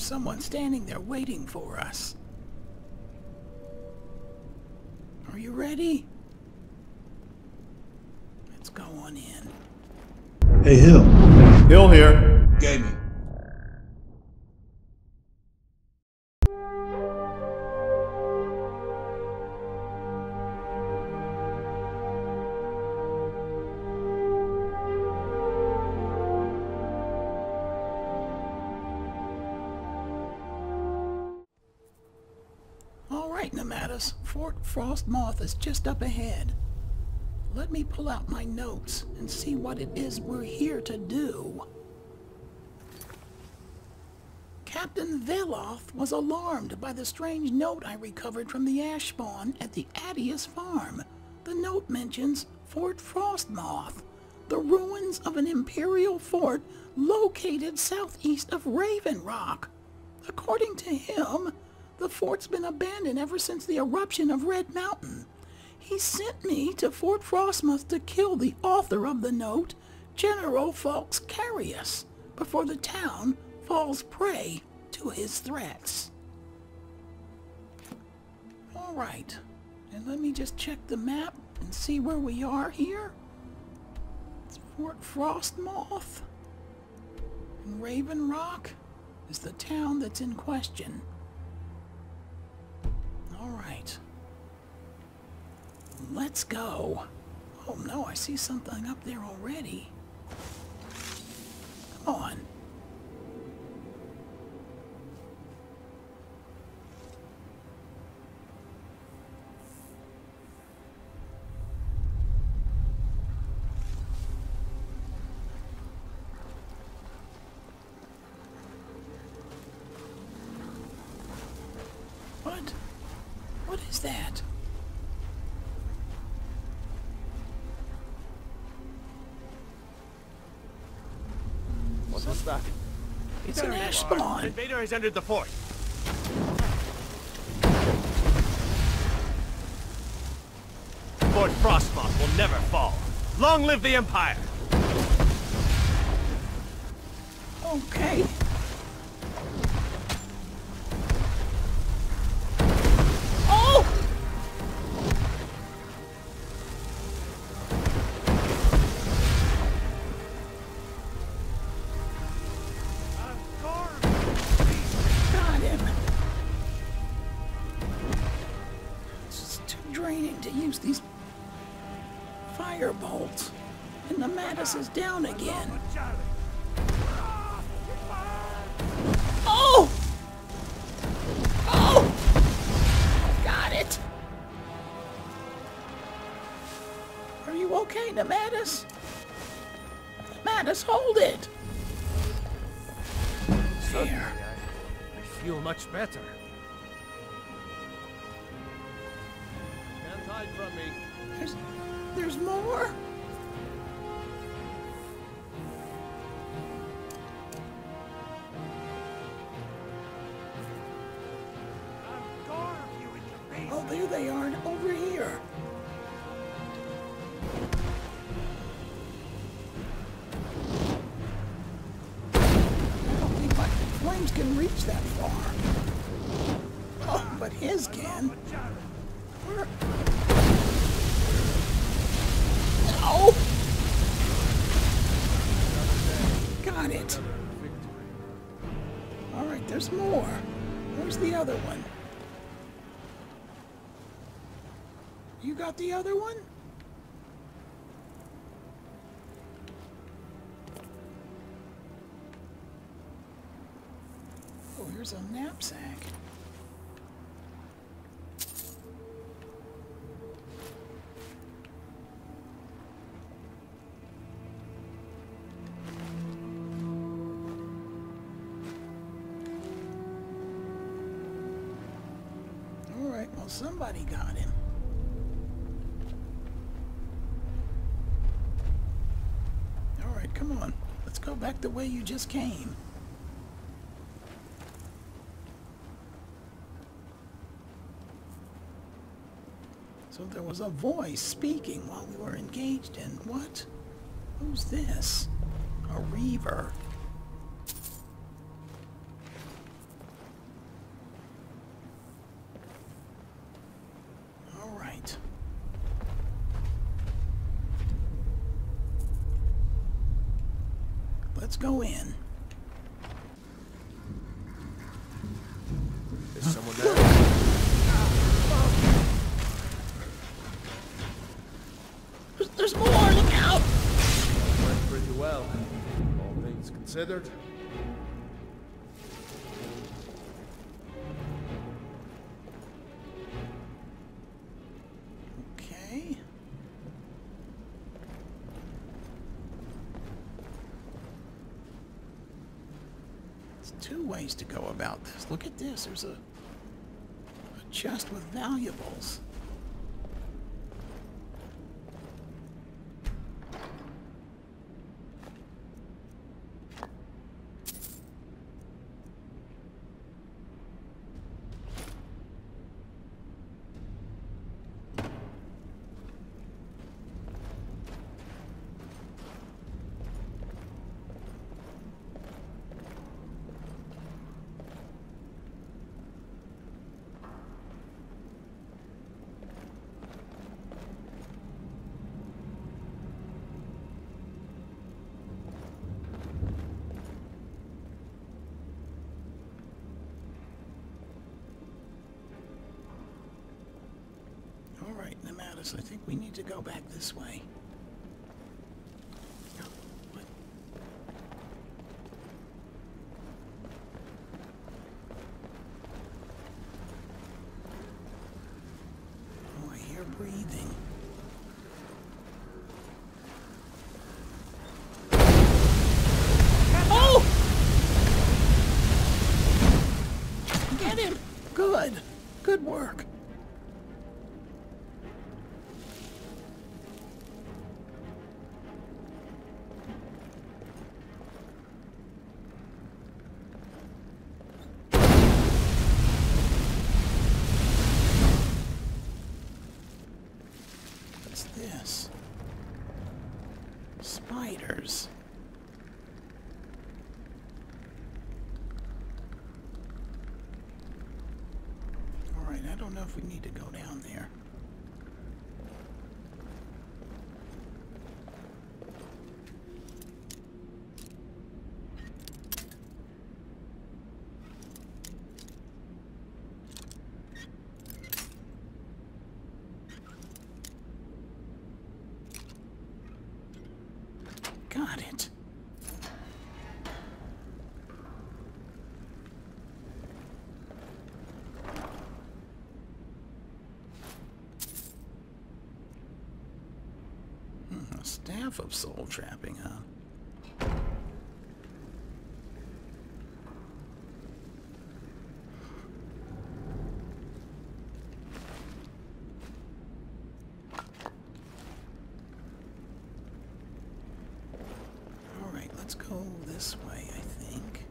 There's someone standing there waiting for us. Are you ready? Let's go on in. Hey, Hill. Hill here. Gaming. All right, Nematis. Fort Frostmoth is just up ahead. Let me pull out my notes and see what it is we're here to do. Captain Veleth was alarmed by the strange note I recovered from the ash at the Adius farm. The note mentions Fort Frostmoth, the ruins of an imperial fort located southeast of Raven Rock. According to him, the fort's been abandoned ever since the eruption of Red Mountain. He sent me to Fort Frostmoth to kill the author of the note, General Falx Carius, before the town falls prey to his threats. All right, and let me just check the map and see where we are here. It's Fort Frostmoth. And Raven Rock is the town that's in question. All right. Let's go. Oh no, I see something up there already. What is that? What was that? It's an There you ash spawn. Invader has entered the fort. Fort Frostmoth will never fall. Long live the Empire! Okay. Is down again. Oh! Oh! Got it! Are you okay, Nematis? Mattis, hold it! Suddenly. I, I feel much better. Can't hide from me. There's, there's more? There they are, over here. I don't think my flames can reach that far. Oh, but his can. Where? Got it. All right, there's more. Where's the other one? You got the other one? Oh, here's a knapsack. All right, well, somebody got him. All right, come on. Let's go back the way you just came. So there was a voice speaking while we were engaged in what? Who's this? A reaver. Let's go in. Ways to go about this. Look at this. There's a, a chest with valuables. All I think we need to go back this way. What? Oh, I hear breathing. Oh! Get him! Good. Good work. I don't know if we need to go down there. Got it. Of soul trapping, huh? All right, let's go this way, I think.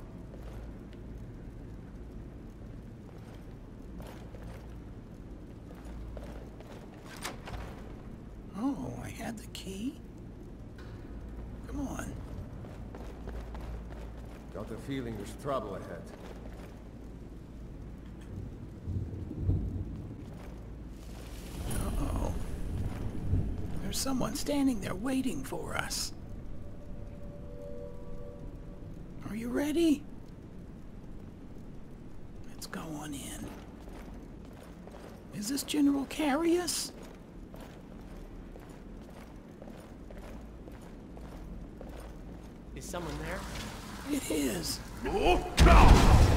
Oh, I had the key? Come on. Got the feeling there's trouble ahead. Uh-oh. There's someone standing there waiting for us. Are you ready? Let's go on in. Is this General Carius? Is someone there? It is. Now you're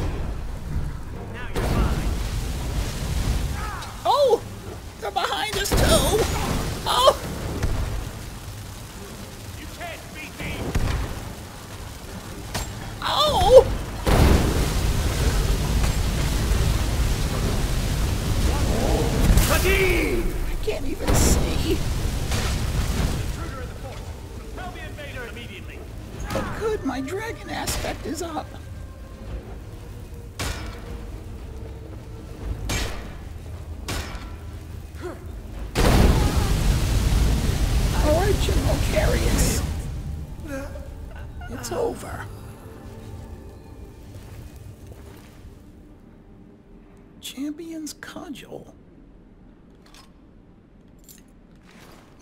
Champion's Cudgel.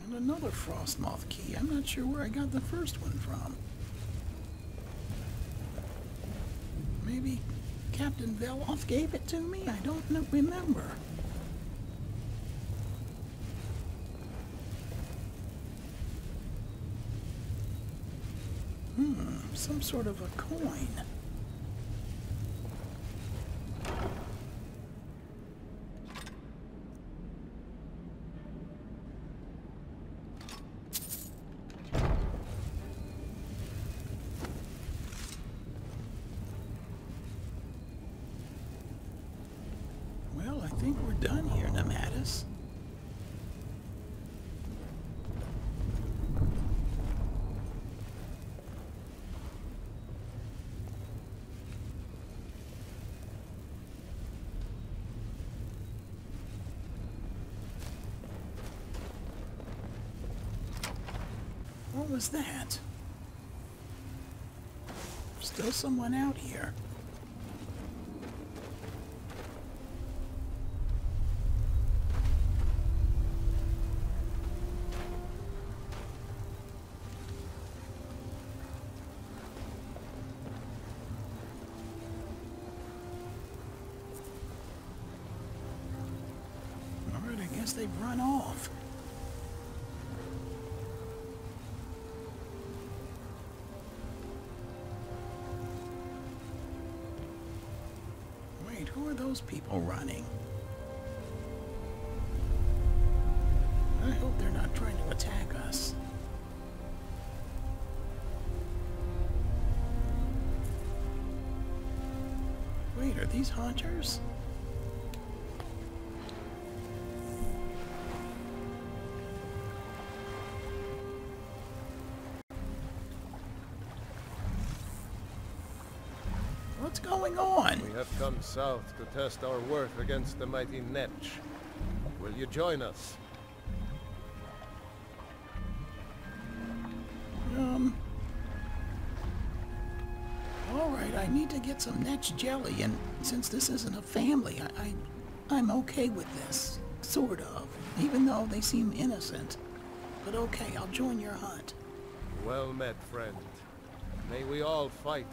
And another Frostmoth key. I'm not sure where I got the first one from. Maybe Captain Veleth gave it to me? I don't remember. Hmm, some sort of a coin. What was that? Still someone out here. All right, I guess they've run off. Those people running? I hope they're not trying to attack us. Wait, are these hunters? Have come south to test our worth against the mighty Netch. Will you join us? Um. All right, I need to get some Netch jelly, and since this isn't a family, I, I, I'm okay with this, sort of. Even though they seem innocent. But okay, I'll join your hunt. Well met, friend. May we all fight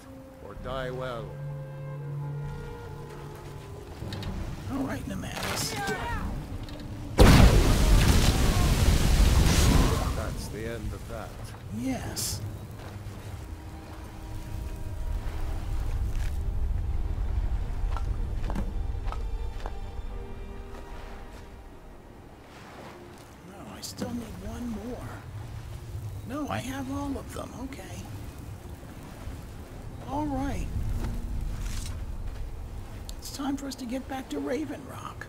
or die well. All right, Nematis. That's the end of that. Yes. No, I still need one more. No, I have all of them. Okay. All right. Time for us to get back to Raven Rock.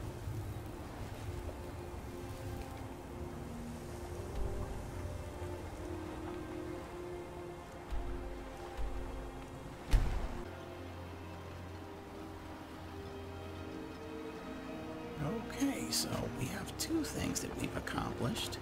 Okay, so we have two things that we've accomplished.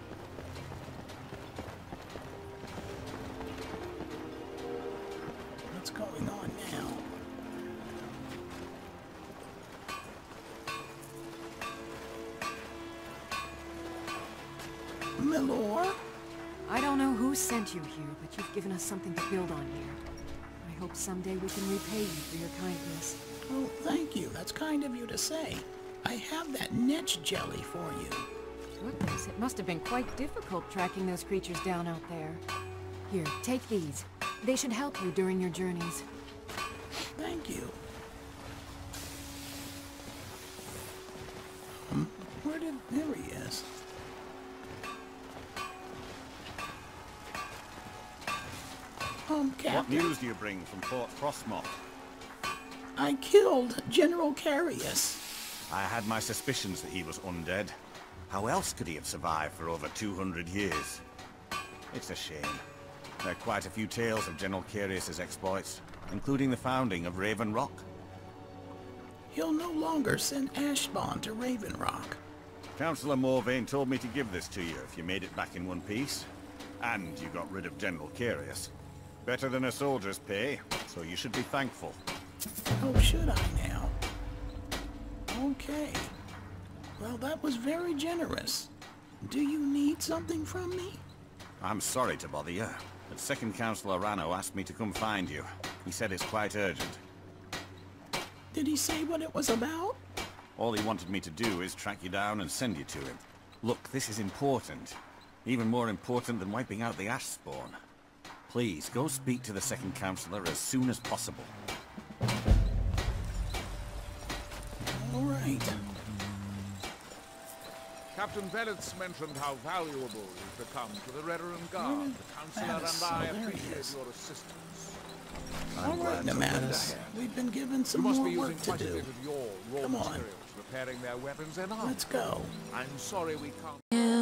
Someday we can repay you for your kindness. Oh, thank you. That's kind of you to say. I have that Netch jelly for you. Goodness, it must have been quite difficult tracking those creatures down out there. Here, take these. They should help you during your journeys. Thank you. Um, where did... There he is. Um, What news do you bring from Fort Frostmoth? I killed General Carius. I had my suspicions that he was undead. How else could he have survived for over 200 years? It's a shame. There are quite a few tales of General Carius's exploits, including the founding of Raven Rock. He'll no longer send Ash Spawn to Raven Rock. Councillor Morvayn told me to give this to you if you made it back in one piece. And you got rid of General Carius. Better than a soldier's pay, so you should be thankful. Oh, should I now? Okay. Well, that was very generous. Do you need something from me? I'm sorry to bother you, but Second Councillor Rano asked me to come find you. He said it's quite urgent. Did he say what it was about? All he wanted me to do is track you down and send you to him. Look, this is important. Even more important than wiping out the Ash Spawn. Please, go speak to the Second Counselor as soon as possible. All right. Captain Veleth mentioned how valuable you've become to the Redoran Guard. Mm-hmm. The Counselor and I there he appreciate is. your assistance. All right, Nematis. We've been given some You must more be using work to quite a do. bit of your raw Come on. repairing their weapons and armor. Let's go. I'm sorry we can't...